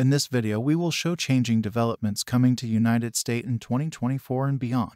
In this video, we will show changing developments coming to United States in 2024 and beyond.